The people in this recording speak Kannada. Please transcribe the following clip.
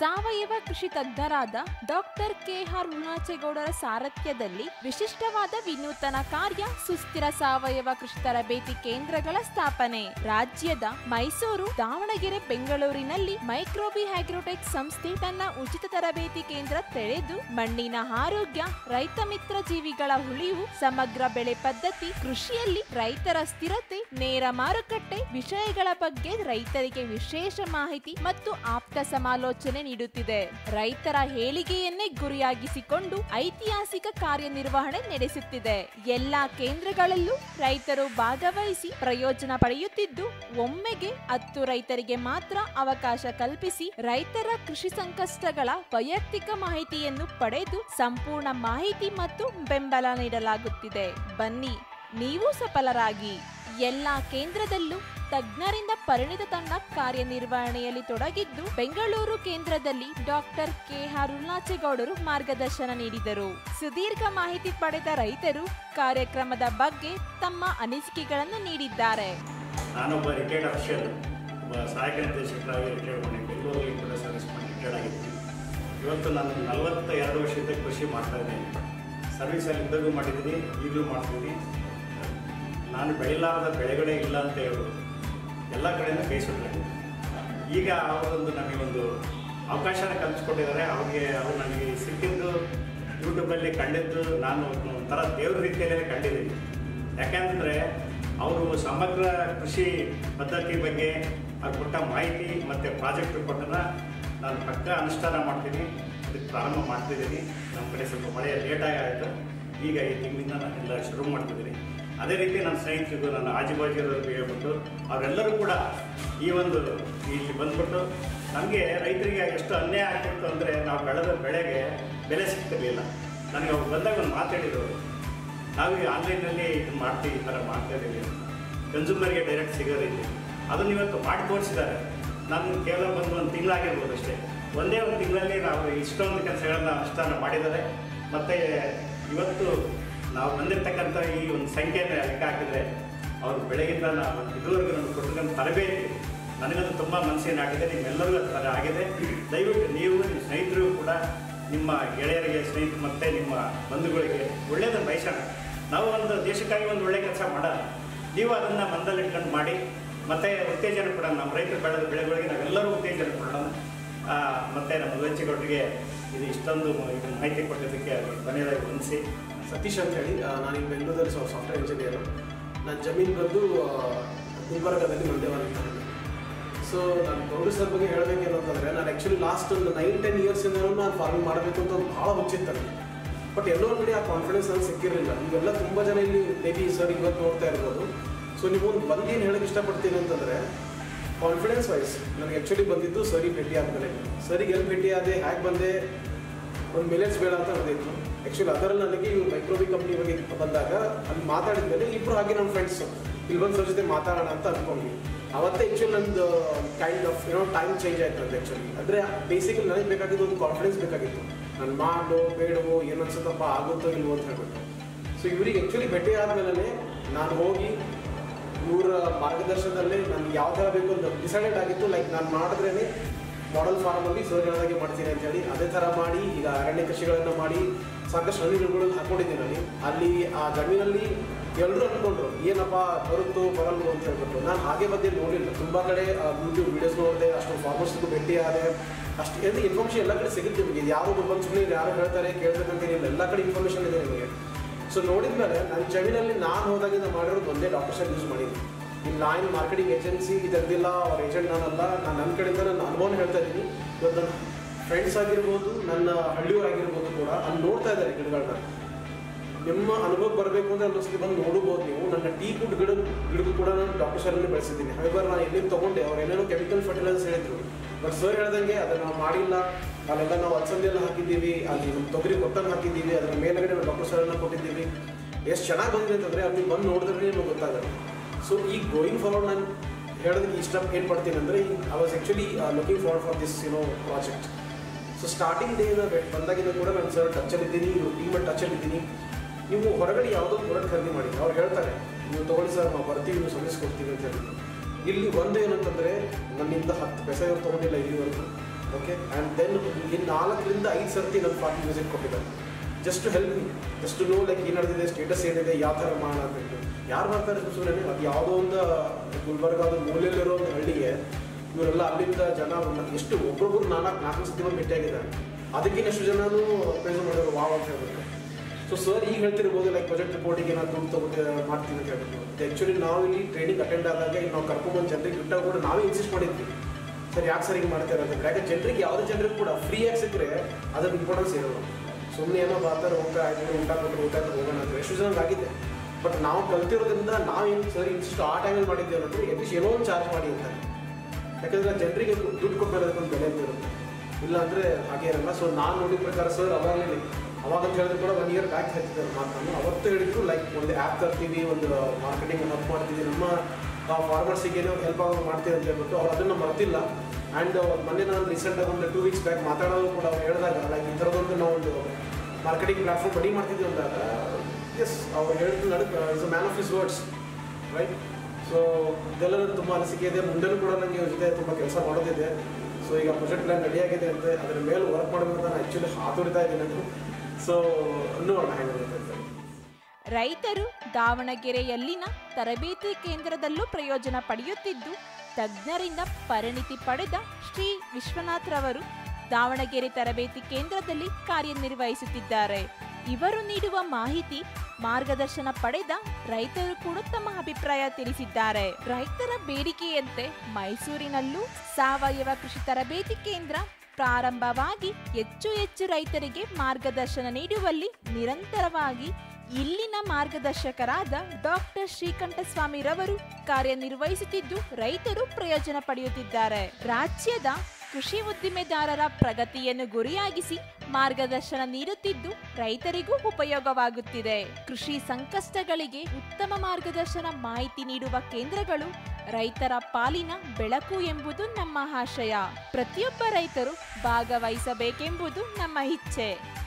ಸಾವಯವ ಕೃಷಿ ತಜ್ಞರಾದ ಡಾಕ್ಟರ್ ಕೆಆರ್ ಹುಣಾಚೇಗೌಡರ ಸಾರಥ್ಯದಲ್ಲಿ ವಿಶಿಷ್ಟವಾದ ವಿನೂತನ ಕಾರ್ಯ ಸುಸ್ಥಿರ ಸಾವಯವ ಕೃಷಿ ತರಬೇತಿ ಕೇಂದ್ರಗಳ ಸ್ಥಾಪನೆ. ರಾಜ್ಯದ ಮೈಸೂರು, ದಾವಣಗೆರೆ, ಬೆಂಗಳೂರಿನಲ್ಲಿ ಮೈಕ್ರೋಬಿ ಹ್ಯಾಗ್ರೋಟೆಕ್ ಸಂಸ್ಥೆ ತನ್ನ ಉಚಿತ ತರಬೇತಿ ಕೇಂದ್ರ ತೆರೆದು ಮಣ್ಣಿನ ಆರೋಗ್ಯ, ರೈತ ಮಿತ್ರ ಜೀವಿಗಳ ಉಳಿವು ಸಮಗ್ರ ಬೆಳೆ ಪದ್ಧತಿ, ಕೃಷಿಯಲ್ಲಿ ರೈತರ ಸ್ಥಿರತೆ, ನೇರ ಮಾರುಕಟ್ಟೆ ವಿಷಯಗಳ ಬಗ್ಗೆ ರೈತರಿಗೆ ವಿಶೇಷ ಮಾಹಿತಿ ಮತ್ತು ಆಪ್ತ ಸಮಾಲೋಚನೆ ನೀಡುತ್ತಿದೆ. ರೈತರ ಹೇಳಿಕೆಯನ್ನೇ ಗುರಿಯಾಗಿಸಿಕೊಂಡು ಐತಿಹಾಸಿಕ ಕಾರ್ಯನಿರ್ವಹಣೆ ನಡೆಸುತ್ತಿದೆ. ಎಲ್ಲಾ ಕೇಂದ್ರಗಳಲ್ಲೂ ರೈತರು ಭಾಗವಹಿಸಿ ಪ್ರಯೋಜನ ಪಡೆಯುತ್ತಿದ್ದು, ಒಮ್ಮೆಗೆ ಹತ್ತು ರೈತರಿಗೆ ಮಾತ್ರ ಅವಕಾಶ ಕಲ್ಪಿಸಿ ರೈತರ ಕೃಷಿ ಸಂಕಷ್ಟಗಳ ವೈಯಕ್ತಿಕ ಮಾಹಿತಿಯನ್ನು ಪಡೆದು ಸಂಪೂರ್ಣ ಮಾಹಿತಿ ಮತ್ತು ಬೆಂಬಲ ನೀಡಲಾಗುತ್ತಿದೆ. ಬನ್ನಿ, ನೀವು ಸಫಲರಾಗಿ. ಎಲ್ಲಾ ಕೇಂದ್ರದಲ್ಲೂ ತಜ್ಞರಿಂದ ಪರಿಣಿತ ತಂಡ ಕಾರ್ಯನಿರ್ವಹಣೆಯಲ್ಲಿ ತೊಡಗಿದ್ದು ಬೆಂಗಳೂರು ಕೇಂದ್ರದಲ್ಲಿ ಡಾಕ್ಟರ್ ಕೆ ಹರುಣಾಚೇಗೌಡರು ಮಾರ್ಗದರ್ಶನ ನೀಡಿದರು. ಸುದೀರ್ಘ ಮಾಹಿತಿ ಪಡೆದ ರೈತರು ಕಾರ್ಯಕ್ರಮದ ಬಗ್ಗೆ ತಮ್ಮ ಅನಿಸಿಕೆಗಳನ್ನು ನೀಡಿದ್ದಾರೆ. ಆಗಿದ್ದೀನಿ ಇವತ್ತು ನಾನು ನಲವತ್ತ ಎರಡು ವರ್ಷದಿಂದ ಕೃಷಿ ಮಾಡ್ತಾ ಇದ್ದೀನಿ. ಸರ್ವಿಸಲ್ಲಿ ಇದ್ದಾಗೂ ಮಾಡಿದ್ದೀನಿ, ಈಗಲೂ ಮಾಡ್ತೀನಿ. ನಾನು ಬೆಳಿಲಾರದ ಬೆಳೆಗಳೇ ಇಲ್ಲ ಅಂತ ಹೇಳ್ಬೋದು. ಎಲ್ಲ ಕಡೆಯಿಂದ ಸುಟ್ಟಾಗಿದೆ ಈಗ ಅವರೊಂದು ಒಂದು ಅವಕಾಶನ ಕಲ್ಪಿಸ್ಕೊಟ್ಟಿದ್ದಾರೆ. ಅವ್ರಿಗೆ, ಅವ್ರು ನನಗೆ ಸಿಕ್ಕಿದ್ದು ಯೂಟ್ಯೂಬಲ್ಲಿ ಕಂಡಿದ್ದು, ನಾನು ಒಂಥರ ದೇವ್ರ ರೀತಿಯಲ್ಲೇ ಕಂಡಿದ್ದೀನಿ. ಯಾಕೆಂದರೆ ಅವರು ಸಮಗ್ರ ಕೃಷಿ ಪದ್ಧತಿ ಬಗ್ಗೆ ಅವ್ರು ಕೊಟ್ಟ ಮಾಹಿತಿ ಮತ್ತು ಪ್ರಾಜೆಕ್ಟ್ ರಿಪೋರ್ಟನ್ನು ನಾನು ಪಕ್ಕ ಅನುಷ್ಠಾನ ಮಾಡ್ತೀನಿ. ಅದಕ್ಕೆ ಪ್ರಾರಂಭ ಮಾಡ್ತಿದ್ದೀನಿ. ನಮ್ಮ ಕಡೆ ಸ್ವಲ್ಪ ಮಳೆ ಲೇಟಾಗಿ ಆಯಿತು. ಈಗ ಈ ತಿಂಗಳಿಂದ ನಾನೆಲ್ಲ ಶುರು ಮಾಡ್ತಿದ್ದೀನಿ. ಅದೇ ರೀತಿ ನನ್ನ ಸ್ನೇಹಿತರಿಗೂ ನನ್ನ ಆಜುಬಾಜಿರೋರಿಗೆ ಹೇಳ್ಬಿಟ್ಟು ಅವರೆಲ್ಲರೂ ಕೂಡ ಈ ಒಂದು ಇಲ್ಲಿ ಬಂದ್ಬಿಟ್ಟು ನಮಗೆ ರೈತರಿಗೆ ಎಷ್ಟು ಅನ್ಯಾಯ ಆಗ್ತಿತ್ತು ಅಂದರೆ ನಾವು ಬೆಳೆದ ಬೆಳೆಗೆ ಬೆಲೆ ಸಿಗ್ತಿರಲಿಲ್ಲ. ನನಗೆ ಅವ್ರು ಬಂದಾಗ ಒಂದು ಮಾತಾಡಿದ್ರು ನಾವು ಈ ಆನ್ಲೈನಲ್ಲಿ ಇದು ಮಾಡ್ತೀವಿ, ಈ ಥರ ಮಾಡ್ತಾ ಇದ್ದೀವಿ ಕನ್ಸ್ಯೂಮರ್ಗೆ ಡೈರೆಕ್ಟ್ ಸಿಗೋ ರೀತಿ ಅದನ್ನು ಇವತ್ತು ಮಾಡಿ ತೋರಿಸಿದ್ದಾರೆ. ನಾನು ಕೇವಲ ಬಂದು ಒಂದು ತಿಂಗಳಾಗಿರ್ಬೋದು ಅಷ್ಟೇ. ಒಂದೇ ಒಂದು ತಿಂಗಳಲ್ಲಿ ನಾವು ಇಷ್ಟೊಂದು ಕೆಲಸಗಳನ್ನ ಅನುಷ್ಠಾನ ಮಾಡಿದ್ದಾರೆ. ಮತ್ತು ಇವತ್ತು ನಾವು ಬಂದಿರತಕ್ಕಂಥ ಈ ಒಂದು ಸಂಖ್ಯೆಯನ್ನು ಲೆಕ್ಕ ಹಾಕಿದರೆ ಅವರು ಬೆಳಗಿಂದ ನಾವು ಇದುವರೆಗೂ ನಮ್ಗೆ ಕೊಟ್ಟಿರ್ತಕ್ಕಂಥ ತರಬೇತಿ, ನನಗಂತೂ ತುಂಬ ಮನಸ್ಸಿನಾಗಿದೆ, ನಿಮ್ಮೆಲ್ಲರಿಗೂ ಅದು ಥರ ಆಗಿದೆ. ದಯವಿಟ್ಟು ನೀವು, ನಿಮ್ಮ ಸ್ನೇಹಿತರಿಗೂ ಕೂಡ, ನಿಮ್ಮ ಗೆಳೆಯರಿಗೆ ಸ್ನೇಹಿತರು ಮತ್ತು ನಿಮ್ಮ ಬಂಧುಗಳಿಗೆ ಒಳ್ಳೆಯದನ್ನು ಬಯಸೋಣ. ನಾವು ಒಂದು ದೇಶಕ್ಕಾಗಿ ಒಂದು ಒಳ್ಳೆಯ ಕೆಲಸ ಮಾಡೋಣ. ನೀವು ಅದನ್ನು ಮನದಲ್ಲಿಟ್ಕೊಂಡು ಮಾಡಿ, ಮತ್ತು ಉತ್ತೇಜನ ಕೊಡೋಣ. ನಮ್ಮ ರೈತರು ಬೆಳೆದ ಬೆಳೆಗಳಿಗೆ ನಾವೆಲ್ಲರೂ ಉತ್ತೇಜನ ಕೊಡೋಣ. ಮತ್ತೆ ನಮ್ಮ ವೆಚ್ಚಗೌಡರಿಗೆ ಇದು ಇಷ್ಟೊಂದು ಮಾಹಿತಿ ಕೊಟ್ಟಿದ್ದಕ್ಕೆ ಕೊನೆಯದಾಗಿ ವಂದಿಸಿ ಸತೀಶ್ ಅಂತ ಹೇಳಿ ನಾನು ಈಗ ಬೆಂಗಳೂರಲ್ಲಿ ಸಾಫ್ಟ್ವೇರ್ ಇಂಜಿನಿಯರು ನನ್ನ ಜಮೀನು ಬಂದು ಗುಲ್ಬರ್ಗದಲ್ಲಿ ಮಂಡ್ಯವಾರ ಅಂತ ಸೊ ನಾನು ಗೌಡ ಸರ್ ಬಗ್ಗೆ ಹೇಳಬೇಕೇನು ಅಂತಂದರೆ, ನಾನು ಆ್ಯಕ್ಚುಲಿ ಲಾಸ್ಟ್ ಒಂದು ನೈನ್ ಟೆನ್ ಇಯರ್ಸಿಂದನೂ ನಾನು ಫಾರ್ಮಿಂಗ್ ಮಾಡಬೇಕು ಅಂತ ಭಾಳ ಹುಚ್ಚಿತ್ತು ಬಟ್ ಎಲ್ಲೋ ನೋಡಿ ಆ ಕಾನ್ಫಿಡೆನ್ಸ್ ನನಗೆ ಸಿಕ್ಕಿರಲಿಲ್ಲ. ನೀವೆಲ್ಲ ತುಂಬ ಜನ ಇಲ್ಲಿ ಮೇ ಬಿ ಸರ್ ಇವತ್ತು ನೋಡ್ತಾ ಇರ್ಬೋದು. ಸೊ ನೀವು ಒಂದು ಏನು ಹೇಳೋಕ್ಕೆ ಇಷ್ಟಪಡ್ತೀನಿ ಅಂತಂದರೆ ಕಾನ್ಫಿಡೆನ್ಸ್ ವೈಸ್ ನನಗೆ ಆ್ಯಕ್ಚುಲಿ ಬಂದಿದ್ದು ಸರಿ ಭೇಟಿ ಆದಮೇಲೆ. ಸರಿಗೆ ಎಲ್ಲಿ ಭೇಟಿ ಆದೆ, ಹ್ಯಾಗೆ ಬಂದೆ, ಒಂದು ಮಿಲೆಟ್ಸ್ ಬೇಡ ಅಂತ ಬಂದಿತ್ತು. ಆ್ಯಕ್ಚುಲಿ ಅದರಲ್ಲಿ ನನಗೆ ಇವ್ರು ಮೈಕ್ರೋಬಿ ಕಂಪ್ನಿ ಬಗ್ಗೆ ಬಂದಾಗ ಅಲ್ಲಿ ಮಾತಾಡಿದ ಮೇಲೆ ಇಬ್ಬರು ಹಾಗೆ ನಮ್ಮ ಫ್ರೆಂಡ್ಸ್ ಇಲ್ಲಿ ಬಂದು ಸರ್ ಜೊತೆ ಮಾತಾಡೋಣ ಅಂತ ಅಂದ್ಕೊಂಡ್ವಿ ಅವತ್ತೇ ಆ್ಯಕ್ಚುಲಿ ನಂದು ಕೈಂಡ್ ಆಫ್ ಏನೋ ಟೈಮ್ ಚೇಂಜ್ ಆಯ್ತು ಅಂತ ಆ್ಯಕ್ಚುಲಿ ಅಂದರೆ ಬೇಸಿಕಲಿ ನನಗೆ ಬೇಕಾಗಿದ್ದು ಒಂದು ಕಾನ್ಫಿಡೆನ್ಸ್ ಬೇಕಾಗಿತ್ತು. ನಾನು ಮಾಡೋ ಬೇಡವೋ ಏನು ಅನ್ಸುತ್ತಪ್ಪ ಆಗುತ್ತೋ, ಇಲ್ವೋ ಅಂತ ಹೇಳ್ಬಿಟ್ಟು. ಸೊ ಇವರಿಗೆ ಆ್ಯಕ್ಚುಲಿ ಭೇಟಿ ಆದಮೇಲೆ ನಾನು ಹೋಗಿ ಇವರ ಮಾರ್ಗದರ್ಶನದಲ್ಲಿ ನನಗೆ ಯಾವ ಥರ ಬೇಕು ಅಂತ ಡಿಸೈಡೆಡ್ ಆಗಿತ್ತು. ಲೈಕ್ ನಾನು ಮಾಡಿದ್ರೇ ಮಾಡಲ್ ಫಾರ್ಮಲ್ಲಿ ಸರ್ ಹೇಳ್ದಾಗೆ ಮಾಡ್ತೀನಿ ಅಂತ ಹೇಳಿ ಅದೇ ಥರ ಮಾಡಿ, ಈಗ ಅರಣ್ಯ ಕೃಷಿಗಳನ್ನು ಮಾಡಿ ಸಾಕಷ್ಟು ಹಳ್ಳಿಗಳು ಹಾಕ್ಕೊಂಡಿದ್ದೀನಿ ನಾನು. ಅಲ್ಲಿ ಆ ಜಮೀನಲ್ಲಿ ಎಲ್ಲರೂ ಅಂದ್ಕೊಂಡ್ರು, ಏನಪ್ಪ ಬರುತ್ತೋ ಬರಲ್ವೋ ಅಂತ ಹೇಳ್ಬಿಟ್ಟು. ನಾನು ಹಾಗೆ ಬಗ್ಗೆ ನೋಡಿಲ್ಲ ತುಂಬ ಕಡೆ ಯೂಟ್ಯೂಬ್ ವೀಡಿಯೋಸ್ ನೋಡಿದೆ, ಅಷ್ಟು ಫಾರ್ಮರ್ಸ್ಗೂ ಭೇಟಿ ಆದರೆ ಅಷ್ಟು ಎಲ್ಲ ಇನ್ಫಾರ್ಮೇಷನ್ ಎಲ್ಲ ಕಡೆ ಸಿಗುತ್ತೆ ನಿಮಗೆ. ಯಾರು ಸುಮ್ಮನೆ ಯಾರು ಹೇಳ್ತಾರೆ ಕೇಳ್ಬೇಕಂತೇನಿಲ್ಲ ಎಲ್ಲ ಕಡೆ ಇನ್ಫಾರ್ಮೇಷನ್ ಇದೆ ನಿಮಗೆ. ಸೊ ನೋಡಿದ ಮೇಲೆ ನನ್ನ ಜಮೀನಲ್ಲಿ ನಾನು ಹೋದಾಗಿಂದ ಮಾಡಿರೋದು ಒಂದೇ ಡಾಕ್ಟರ್ ಸರ್ ಯೂಸ್ ಮಾಡಿದ್ದೀನಿ ಇಲ್ಲಿ ನಾನು ಮಾರ್ಕೆಟಿಂಗ್ ಏಜೆನ್ಸಿ ಇದರದಿಲ್ಲ ಅವ್ರ ಏಜೆಂಟ್ ನಾನಲ್ಲ, ನಾನು ನನ್ನ ಕಡೆಯಿಂದ ನನ್ನ ಅನುಭವನ ಹೇಳ್ತಾ ಇದ್ದೀನಿ. ಇವತ್ತು ನನ್ನ ಫ್ರೆಂಡ್ಸ್ ಆಗಿರ್ಬೋದು, ನನ್ನ ಹಳ್ಳಿಯವರಾಗಿರ್ಬೋದು ಕೂಡ ಅಲ್ಲಿ ನೋಡ್ತಾ ಇದ್ದಾರೆ ಗಿಡಗಳನ್ನ ನಿಮ್ಮ ಅನುಭವ ಬರಬೇಕು ಅಂದರೆ ಒಂದೊಂದ್ಸತಿ ಬಂದು ನೋಡ್ಬೋದು ನೀವು. ನನ್ನ ಟೀ ಗುಡ್ ಗಿಡ ಕೂಡ ನಾನು ಡಾಕ್ಟರ್ ಸರಲ್ಲಿ ಬೆಳೆಸಿದ್ದೀನಿ. ಹಾಗಾಗಿ ನಾನು ಎಲ್ಲಿಂದ ತೊಗೊಂಡೆ, ಅವ್ರು ಏನೇನೋ ಕೆಮಿಕಲ್ ಫರ್ಟಿಲೈಸರ್ಸ್ ಹೇಳಿದ್ರು. ಬಟ್ ಸರ್ ಹೇಳ್ದಂಗೆ ಅದನ್ನು ನಾವು ಮಾಡಿಲ್ಲ. ಅಲ್ಲೆಲ್ಲ ನಾವು ಅಲಸಂದೆ ಹಾಕಿದ್ದೀವಿ, ಅಲ್ಲಿ ತೊಗರಿ ಕೊತ್ತಂಗೆ ಹಾಕಿದ್ದೀವಿ, ಅದರ ಮೇಲುಗಡೆ ನಾವು ಎಷ್ಟು ಚೆನ್ನಾಗಿ ಬಂದಿದೆ ಅಂತಂದರೆ ಅಲ್ಲಿ ಬಂದು ನೋಡಿದ್ರೆ ನಿಮಗೆ ಗೊತ್ತಾಗಲ್ಲ. ಸೊ ಈಗ ಗೋಯಿಂಗ್ ಫಾರ್ವರ್ಡ್ ನಾನು ಹೇಳೋದಕ್ಕೆ ಇಷ್ಟ ಏನು ಮಾಡ್ತೀನಿ ಅಂದರೆ I was actually looking forward for this you know project so starting day ಬಂದಾಗಿಂದ ಕೂಡ ನಾನು ಸರ್ ಟಚಲ್ಲಿದ್ದೀನಿ ಟೀಮ್ ಟಚಲ್ಲಿದ್ದೀನಿ ನೀವು ಹೊರಗಡೆ ಯಾವುದೋ ಪ್ರಾಡಕ್ಟ್ ಖರೀದಿ ಮಾಡಿ. ಅವ್ರು ಹೇಳ್ತಾರೆ, ನೀವು ತೊಗೊಳ್ಳಿ ಸರ್ ನಾವು ಬರ್ತೀವಿ, ನೀವು ಸರ್ವಿಸ್ ಕೊಡ್ತೀವಿ ಅಂತ ಹೇಳಿ ಇಲ್ಲಿ ಒಂದು ಏನಂತಂದರೆ, ನನ್ನಿಂದ ಹತ್ತು ಪೈಸೆ ಇವ್ರು ತೊಗೊಂಡಿಲ್ಲ ಇಲ್ಲಿವರೆಗೂ. ಓಕೆ ಆ್ಯಂಡ್ ದೆನ್ ಇನ್ನು ನಾಲ್ಕರಿಂದ ಐದು ಸರ್ತಿ ನನ್ನ ಪಾರ್ಟಿ ವಿಸಿಟ್ ಕೊಟ್ಟಿದ್ದಾರೆ. Just help me just know like ಏನು ಸ್ಟೇಟಸ್ ಏನಿದೆ, ಯಾವ ಥರ ಮಾಡಬೇಕು ಯಾರು ಮಾಡ್ತಾರೆ ಸುಮ್ಮನೆ ಅದು ಯಾವುದೋ ಒಂದು ಗುಲ್ಬರ್ಗಾದ ಮೂಲೆಯಲ್ಲಿರೋ ಒಂದು ಹಳ್ಳಿಗೆ ಇವರೆಲ್ಲ ಅಲ್ಲಿಂದ ಜನ ಎಷ್ಟು ಒಬ್ಬೊಬ್ರು ನಾಲ್ಕು ನಾಲ್ಕು ಸತಿ ಬಂದು ಭೇಟಿಯಾಗಿದ್ದಾರೆ. ಅದಕ್ಕಿಂತ ಎಷ್ಟು ಜನನೂ ಪ್ರೈಸ್ ಮಾಡೋರು ವಾವ್ ಅಂತ ಹೇಳ್ಬಿಟ್ಟು. ಸೊ ಸರ್ ಈಗ ಹೇಳ್ತಿರ್ಬೋದು ಲೈಕ್ ಪ್ರಾಜೆಕ್ಟ್ ರಿಪೋರ್ಟಿಗೆ ಏನಾದ್ರು ದುಡ್ಡು ತೊಗೊಂಡು ಮಾಡ್ತೀನಿ ಅಂತ ಹೇಳ್ಬಿಟ್ಟು. ಆ್ಯಕ್ಚುಲಿ ನಾವು ಇಲ್ಲಿ ಟ್ರೈನಿಂಗ್ ಅಟೆಂಡ್ ಆದಾಗ ನಾವು ಕರ್ಕೊಂಡ್ಬಂದು ಜನರಿಗೆ ದುಡ್ಡಾಗ ಕೂಡ ನಾವೇ ಇನ್ಸಿಸ್ಟ್ ಮಾಡಿದ್ವಿ. ಸರ್, ಯಾಕೆ ಸರ್ ಹಿಂಗೆ ಮಾಡ್ತಾ ಅಂತ ಯಾಕೆ ಜನರಿಗೆ, ಯಾವುದೇ ಜನರಿಗೆ ಕೂಡ ಫ್ರೀಯಾಗಿ ಸಿಕ್ಕರೆ ಅದ್ರ ಇಂಪಾರ್ಟೆನ್ಸ್ ಇರೋಲ್ಲ. ಸುಮ್ಮನೆ ಏನೋ ಬರ್ತಾರೆ ಹೋಗ್ತಾ ಆಯ್ತು ಊಟ ಕೊಟ್ಟರು ಊಟ ಹೋಗೋಣ ಅಂತ. ಎಷ್ಟು ಜನ ಆಗಿದೆ. ಬಟ್ ನಾವು ಕಲ್ತಿರೋದ್ರಿಂದ ನಾವೇನು ಸರ್ ಇನ್ಸ್ಟು ಆ ಟೈಮಲ್ಲಿ ಮಾಡಿದ್ದೇವೆ ಅನ್ನೋದು ಅಟ್ಲೀಸ್ಟ್ ಏನೋ ಒಂದು ಚಾರ್ಜ್ ಮಾಡಿ ಅಂತ. ಯಾಕಂದ್ರೆ ಜನರಿಗೆ ದುಡ್ಡು ಕೊಟ್ಮೇಲೆ ಅದಕ್ಕೊಂದು ಬೆಲೆ ಇರುತ್ತೆ ಇಲ್ಲ ಅಂದರೆ ಹಾಗೆ ಇರಲ್ಲ. ಸೊ ನಾನು ನೋಡಿದ ಪ್ರಕಾರ ಸರ್ ಅವಾಗಲೇ ಅವಾಗ ಹೇಳಿದ್ರು ಕೂಡ ಒನ್ ಇಯರ್ ಬ್ಯಾಕ್ ಹೇಳ್ತಿದ್ದಾರೆ ಮಾತನ್ನು. ಅವತ್ತು ಹೇಳಿದ್ರು ಲೈಕ್ ಒಂದು ಆ್ಯಪ್ ತರ್ತೀವಿ, ಒಂದು ಮಾರ್ಕೆಟಿಂಗ್ ಹೆಲ್ಪ್ ಮಾಡ್ತೀವಿ. ನಮ್ಮ ಫಾರ್ಮರ್ಸಿಗೆ ಏನೋ ಹೆಲ್ಪ್ ಆಗೋ ಮಾಡ್ತೀವಿ ಅಂತ ಹೇಳ್ಬಿಟ್ಟು ಅವ್ರು ಅದನ್ನು ಮರ್ತಿಲ್ಲ. ಆ್ಯಂಡ್ ಮೊನ್ನೆ ನಾನು ರೀಸೆಂಟಾಗಿ ಒಂದು ಟೂ ವೀಕ್ಸ್ ಬ್ಯಾಕ್ ಮಾತಾಡೋದು ಕೂಡ ಅವ್ರು ಹೇಳಿದಾಗ ಲೈಕ್ ಈ ಥರದೊಂದು ನಾವು ಒಂದು ಮಾರ್ಕೆಟಿಂಗ್ ಪ್ಲಾಟ್ಫಾರ್ಮ್ ರೆಡಿ ಮಾಡ್ತಿದ್ವಿ ಅಂದಾಗ ಎಸ್ ಅವ್ರು ಹೇಳಿದ್ರು ನನಗೆ is a man of his words right so ಇದೆಲ್ಲ ತುಂಬ ಅನಿಸಿಕೆ ಇದೆ. ಮುಂದೆನೂ ಕೂಡ ನನಗೆ ಜೊತೆ ತುಂಬ ಕೆಲಸ ಮಾಡೋದಿದೆ. ಸೊ ಈಗ ಪ್ರೊಜೆಕ್ಟ್ ಪ್ಲಾನ್ ರೆಡಿಯಾಗಿದೆ ಅಂತೆ, ಅದರ ಮೇಲೆ ವರ್ಕ್ ಮಾಡಬೇಕು ನಾನು ಆ್ಯಕ್ಚುಲಿ ಹಾತುಡಿತಾ ಇದ್ದೀನಿ ಸೊ ನೋಡೋಣ ಹೇಗೆ ರೈತರು ದಾವಣಗೆರೆಯಲ್ಲಿನ ತರಬೇತಿ ಕೇಂದ್ರದಲ್ಲೂ ಪ್ರಯೋಜನ ಪಡೆಯುತ್ತಿದ್ದು, ತಜ್ಞರಿಂದ ಪರಿಣಿತಿ ಪಡೆದ ಶ್ರೀ ವಿಶ್ವನಾಥ್ರವರು ದಾವಣಗೆರೆ ತರಬೇತಿ ಕೇಂದ್ರದಲ್ಲಿ ಕಾರ್ಯನಿರ್ವಹಿಸುತ್ತಿದ್ದಾರೆ. ಇವರು ನೀಡುವ ಮಾಹಿತಿ, ಮಾರ್ಗದರ್ಶನ ಪಡೆದ ರೈತರು ಕೂಡ ತಮ್ಮ ಅಭಿಪ್ರಾಯ ತಿಳಿಸಿದ್ದಾರೆ. ರೈತರ ಬೇಡಿಕೆಯಂತೆ ಮೈಸೂರಿನಲ್ಲೂ ಸಾವಯವ ಕೃಷಿ ತರಬೇತಿ ಕೇಂದ್ರ ಪ್ರಾರಂಭವಾಗಿ ಹೆಚ್ಚು ಹೆಚ್ಚು ರೈತರಿಗೆ ಮಾರ್ಗದರ್ಶನ ನೀಡುವಲ್ಲಿ ನಿರಂತರವಾಗಿ ಇಲ್ಲಿನ ಮಾರ್ಗದರ್ಶಕರಾದ ಡಾಕ್ಟರ್ ಶ್ರೀಕಂಠಸ್ವಾಮಿರವರು ಕಾರ್ಯನಿರ್ವಹಿಸುತ್ತಿದ್ದು ರೈತರು ಪ್ರಯೋಜನ ಪಡೆಯುತ್ತಿದ್ದಾರೆ. ರಾಜ್ಯದ ಕೃಷಿ ಉದ್ದಿಮೆದಾರರ ಪ್ರಗತಿಯನ್ನು ಗುರಿಯಾಗಿಸಿ ಮಾರ್ಗದರ್ಶನ ನೀಡುತ್ತಿದ್ದು ರೈತರಿಗೂ ಉಪಯೋಗವಾಗುತ್ತಿದೆ. ಕೃಷಿ ಸಂಕಷ್ಟಗಳಿಗೆ ಉತ್ತಮ ಮಾರ್ಗದರ್ಶನ ಮಾಹಿತಿ ನೀಡುವ ಕೇಂದ್ರಗಳು ರೈತರ ಪಾಲಿನ ಬೆಳಕು ಎಂಬುದು ನಮ್ಮ ಆಶಯ. ಪ್ರತಿಯೊಬ್ಬ ರೈತರು ಭಾಗವಹಿಸಬೇಕೆಂಬುದು ನಮ್ಮ ಇಚ್ಛೆ.